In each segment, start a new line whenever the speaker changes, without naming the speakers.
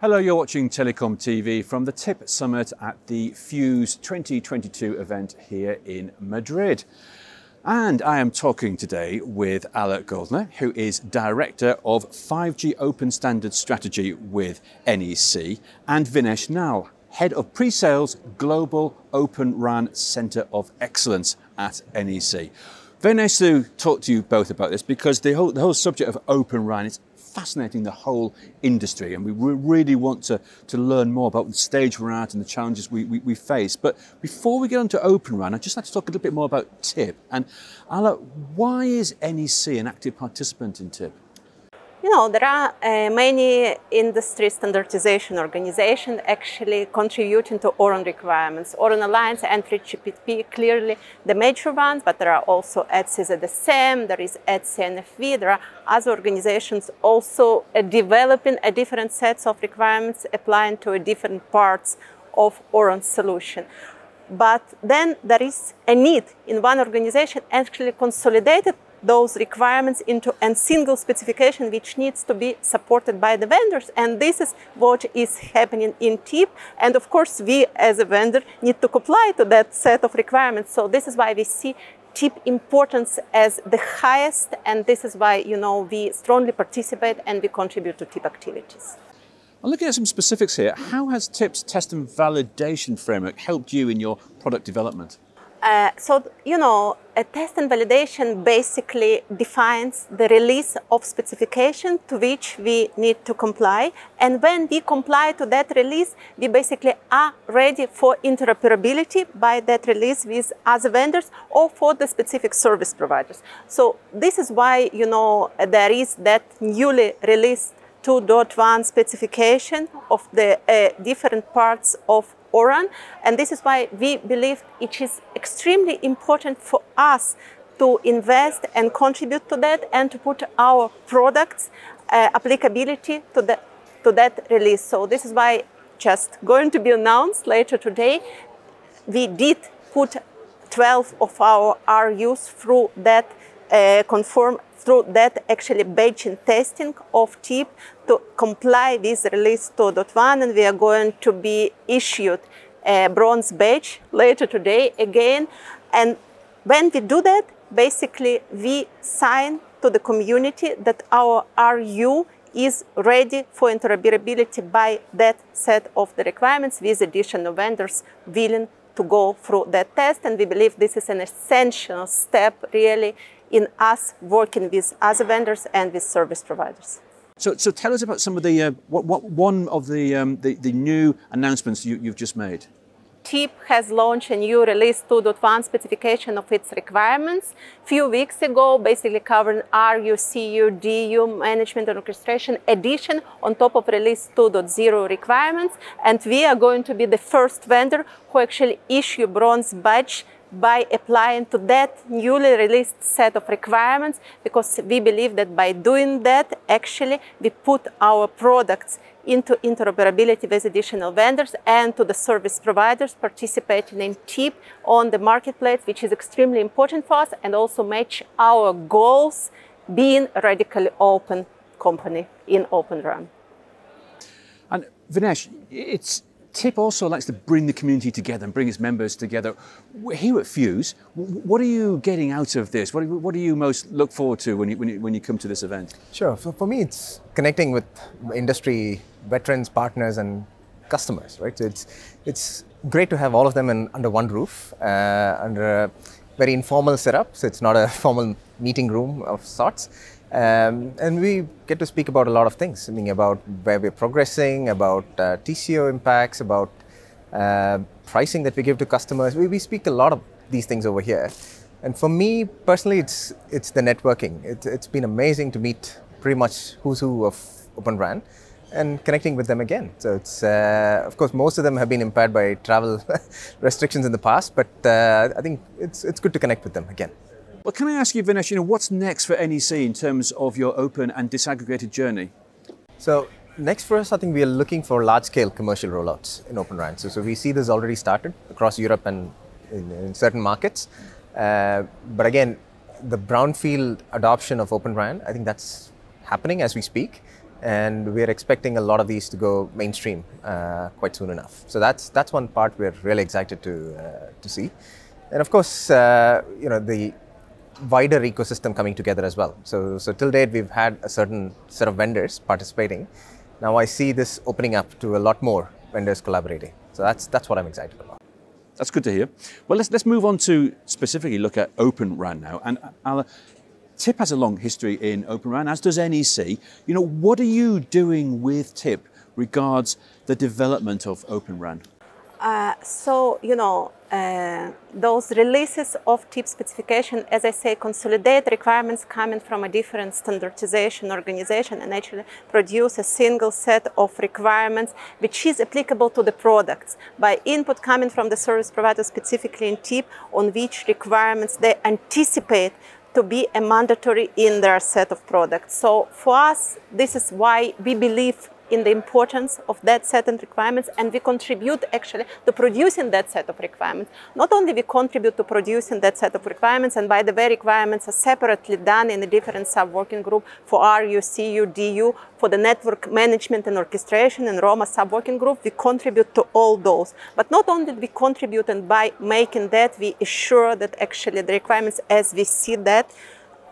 Hello, you're watching TelecomTV from the TIP Summit at the FYUZ 2022 event here in Madrid. And I am talking today with Alla Goldner, who is Director of 5G Open Standards Strategy with NEC, and Vinesh Nal, Head of Pre-Sales Global Open RAN Centre of Excellence at NEC. Very nice to talk to you both about this because the whole, the whole subject of Open RAN is fascinating the whole industry and we really want to, to learn more about the stage we're at and the challenges we, we, we face. But before we get on to Open RAN, I'd just like to talk a little bit more about TIP. And Alla, why is NEC an active participant in TIP?
Know, there are uh, many industry standardization organizations actually contributing to ORAN requirements. ORAN Alliance and 3GPP clearly the major ones, but there are also ETSI ZSM, there is ETSI NFV, there are other organizations also uh, developing a different sets of requirements applying to a different parts of ORAN solution. But then there is a need in one organization actually consolidated those requirements into a single specification which needs to be supported by the vendors. And this is what is happening in TIP. And of course, we as a vendor need to comply to that set of requirements. So this is why we see TIP importance as the highest. And this is why, you know, we strongly participate and we contribute to TIP activities.
I'm looking at some specifics here. How has TIP's test and validation framework helped you in your product development?
Uh, so, you know, a test and validation basically defines the release of specification to which we need to comply. And when we comply to that release, we basically are ready for interoperability by that release with other vendors or for the specific service providers. So this is why, you know, there is that newly released 2.1 specification of the uh, different parts of ORAN. And this is why we believe it is extremely important for us to invest and contribute to that and to put our products uh, applicability to, the, to that release. So this is why just going to be announced later today, we did put 12 of our RUs through that Uh, conform through that actually badging testing of TIP to comply with release 2.1 and we are going to be issued a bronze badge later today again. And when we do that, basically we sign to the community that our RU is ready for interoperability by that set of the requirements with additional vendors willing to go through that test. And we believe this is an essential step really in us working with other vendors and with service providers.
So, so tell us about some of the, uh, what, what, one of the, um, the, the, new announcements you, you've just made.
TIP has launched a new release 2.1 specification of its requirements. A few weeks ago, basically covering RU, CU, DU, management and orchestration edition on top of release 2.0 requirements. And we are going to be the first vendor who actually issue bronze badge by applying to that newly released set of requirements because we believe that by doing that, actually, we put our products into interoperability with additional vendors and to the service providers participating in TIP on the marketplace, which is extremely important for us and also match our goals being a radically open company in Open RAN.
And Vinesh, it's TIP also likes to bring the community together and bring its members together. Here at FYUZ, what are you getting out of this? What, what do you most look forward to when you, when you, when you come to this event?
Sure. So for me, it's connecting with industry veterans, partners, and customers, right? So it's, it's great to have all of them in, under one roof, uh, under a very informal setup. So it's not a formal meeting room of sorts. Um, and we get to speak about a lot of things, I mean, about where we're progressing, about uh, TCO impacts, about uh, pricing that we give to customers. We, we speak a lot of these things over here. And for me personally, it's it's the networking. It, it's been amazing to meet pretty much who's who of Open RAN and connecting with them again. So it's uh, of course most of them have been impaired by travel restrictions in the past, but uh, I think it's it's good to connect with them again.
Well, can I ask you, Vinesh, you know, what's next for NEC in terms of your open and disaggregated journey?
So next for us, I think we are looking for large-scale commercial rollouts in Open RAN. So, so we see this already started across Europe and in, in certain markets. Uh, but again, the brownfield adoption of Open RAN, I think that's happening as we speak. and we're expecting a lot of these to go mainstream uh, quite soon enough. So that's that's one part we're really excited to uh, to see, and of course, uh, you know the wider ecosystem coming together as well. So so till date we've had a certain set of vendors participating. Now I see this opening up to a lot more vendors collaborating. So that's that's what I'm excited about.
That's good to hear. Well, let's let's move on to specifically look at Open RAN now. And Alla, TIP has a long history in Open RAN, as does NEC. You know, what are you doing with TIP regards the development of Open RAN?
Uh, so, you know, uh, those releases of TIP specification, as I say, consolidate requirements coming from a different standardization organization and actually produce a single set of requirements which is applicable to the products by input coming from the service provider specifically in TIP on which requirements they anticipate to be a mandatory in their set of products. So for us, this is why we believe in the importance of that set of requirements and we contribute actually to producing that set of requirements. Not only we contribute to producing that set of requirements and by the way requirements are separately done in a different sub-working group for RU, CU, DU, for the network management and orchestration and ROMA sub-working group, we contribute to all those. But not only we contribute and by making that we assure that actually the requirements as we see that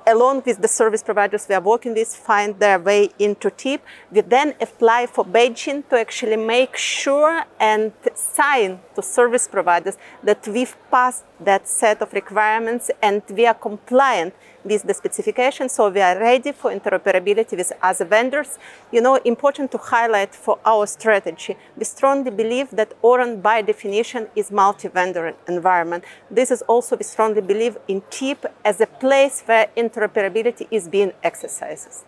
along with the service providers we are working with, find their way into TIP. We then apply for badging to actually make sure and sign to service providers that we've passed that set of requirements and we are compliant with the specification, so we are ready for interoperability with other vendors. You know, important to highlight for our strategy, we strongly believe that ORAN by definition is multi-vendor environment. This is also we strongly believe in TIP as a place where interoperability is being exercised.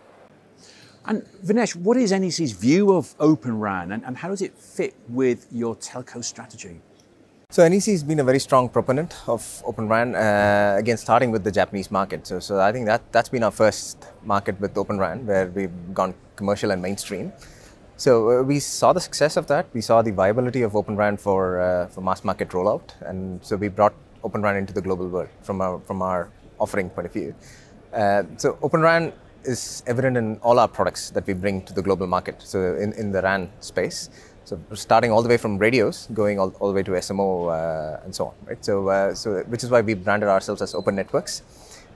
And Vinesh, what is NEC's view of Open RAN and, and how does it fit with your telco strategy?
So NEC has been a very strong proponent of Open RAN, uh, again starting with the Japanese market. So, so I think that that's been our first market with Open RAN, where we've gone commercial and mainstream. So uh, we saw the success of that. We saw the viability of Open RAN for uh, for mass market rollout, and so we brought Open RAN into the global world from our from our offering point of view. Uh, so Open RAN is evident in all our products that we bring to the global market. So in, in the RAN space. So starting all the way from radios, going all, all the way to SMO uh, and so on, right? So, uh, so which is why we branded ourselves as Open Networks,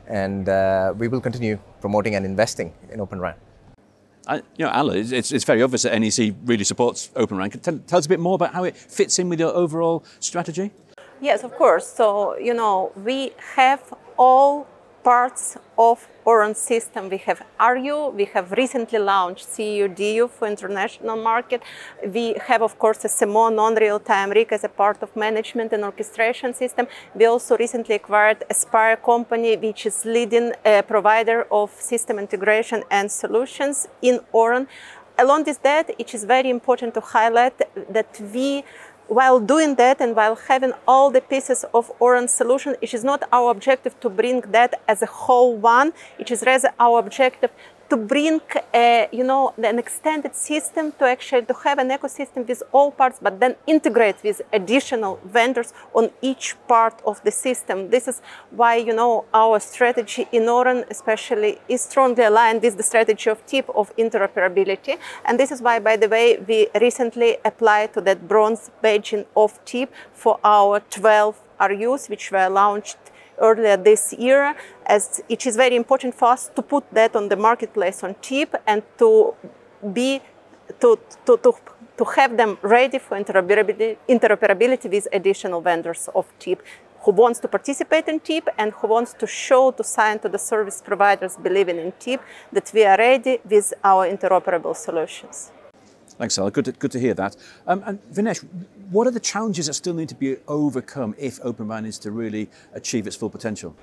and uh, we will continue promoting and investing in Open RAN.
Uh, you know, Alla, it's, it's, very obvious that NEC really supports Open RAN. Tell, tell us a bit more about how it fits in with your overall strategy?
Yes, of course. So, you know, we have all parts of ORAN system. We have RU, we have recently launched CU-DU for international market. We have, of course, a SMO non-real-time RIC as a part of management and orchestration system. We also recently acquired Aspire company, which is leading uh, provider of system integration and solutions in ORAN. Along with that, it is very important to highlight that we while doing that and while having all the pieces of ORAN solution, it is not our objective to bring that as a whole one. It is rather our objective to bring, you know, an extended system to actually to have an ecosystem with all parts, but then integrate with additional vendors on each part of the system. This is why, you know, our strategy in ORAN especially is strongly aligned with the strategy of TIP of interoperability. And this is why, by the way, we recently applied to that bronze badging of TIP for our 12 RUs, which were launched earlier this year, as it is very important for us to put that on the marketplace on TIP and to be to, to, to, to have them ready for interoperability, interoperability with additional vendors of TIP who wants to participate in TIP and who wants to show to sign to the service providers believing in TIP that we are ready with our interoperable solutions.
Thanks, Alla. Good to, good to hear that. Um, and Vinesh, what are the challenges that still need to be overcome if Open RAN is to really achieve its full potential?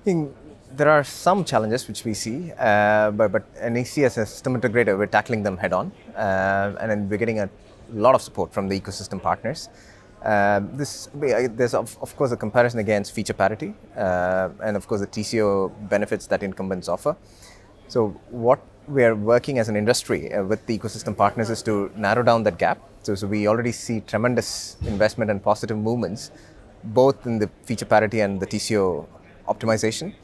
I think there are some challenges which we see, uh, but, but NEC as a system integrator, we're tackling them head on, uh, and then we're getting a lot of support from the ecosystem partners. Uh, this there's of, of, course a comparison against feature parity, uh, and of course the TCO benefits that incumbents offer. So what we are working as an industry uh, with the ecosystem partners is to narrow down that gap. So, so we already see tremendous investment and positive movements, both in the feature parity and the TCO optimization.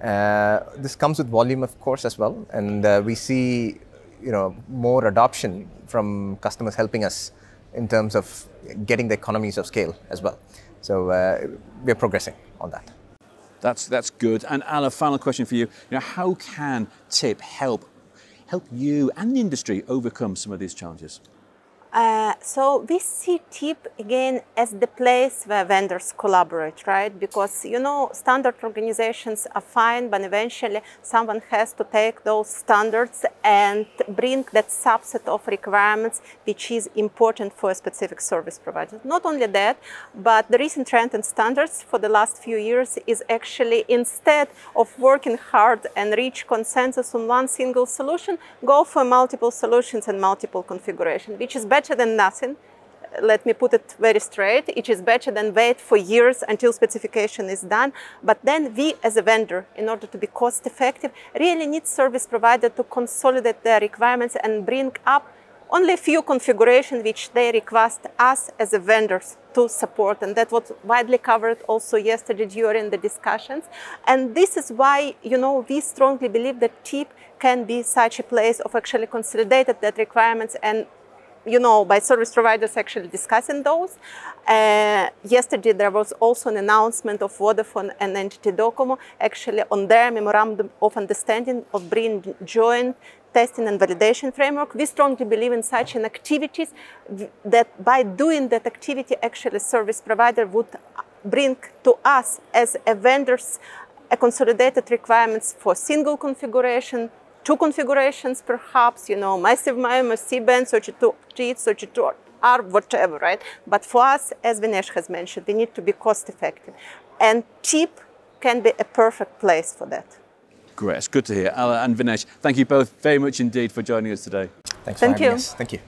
Uh, this comes with volume, of course, as well, and uh, we see you know, more adoption from customers helping us in terms of getting the economies of scale as well. So uh, we're progressing on that.
That's that's good. And Alla, final question for you. You know, how can TIP help help you and the industry overcome some of these challenges?
Uh, so we see TIP again as the place where vendors collaborate, right? Because you know standard organizations are fine, but eventually someone has to take those standards and bring that subset of requirements which is important for a specific service provider. Not only that, but the recent trend in standards for the last few years is actually instead of working hard and reach consensus on one single solution, go for multiple solutions and multiple configuration, which is better better than nothing. Let me put it very straight. It is better than wait for years until specification is done. But then we as a vendor, in order to be cost effective, really need service provider to consolidate their requirements and bring up only a few configurations which they request us as a vendors to support. And that was widely covered also yesterday during the discussions. And this is why, you know, we strongly believe that TIP can be such a place of actually consolidated that requirements and you know, by service providers actually discussing those. Uh, yesterday, there was also an announcement of Vodafone and NTT Docomo actually on their memorandum of understanding of bringing joint testing and validation framework. We strongly believe in such an activities that by doing that activity, actually service provider would bring to us as a vendors a consolidated requirements for single configuration, two configurations perhaps, you know, massive MIMO, C-band, 32G, 32R, whatever, right? But for us, as Vinesh has mentioned, we need to be cost effective. And TIP can be a perfect place for that.
Great, it's good to hear. Alla and Vinesh, thank you both very much indeed for joining us today.
Thanks
thank
for
you.
having us. Thank you.